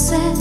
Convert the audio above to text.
said